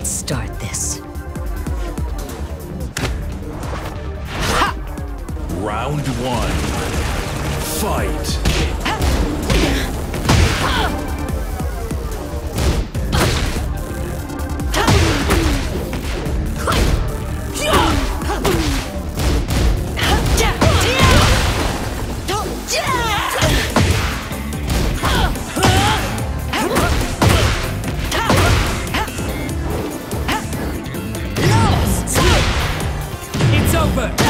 Let's start this. Round one. Fight. Over!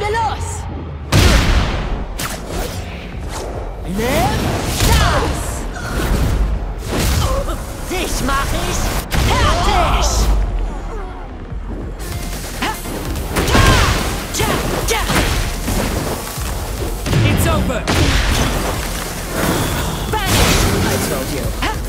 legen wir los! Nimm das! Dich mach ich fertig! It's over! I told you.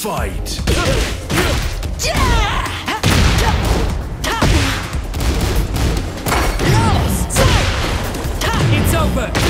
Fight. It's over!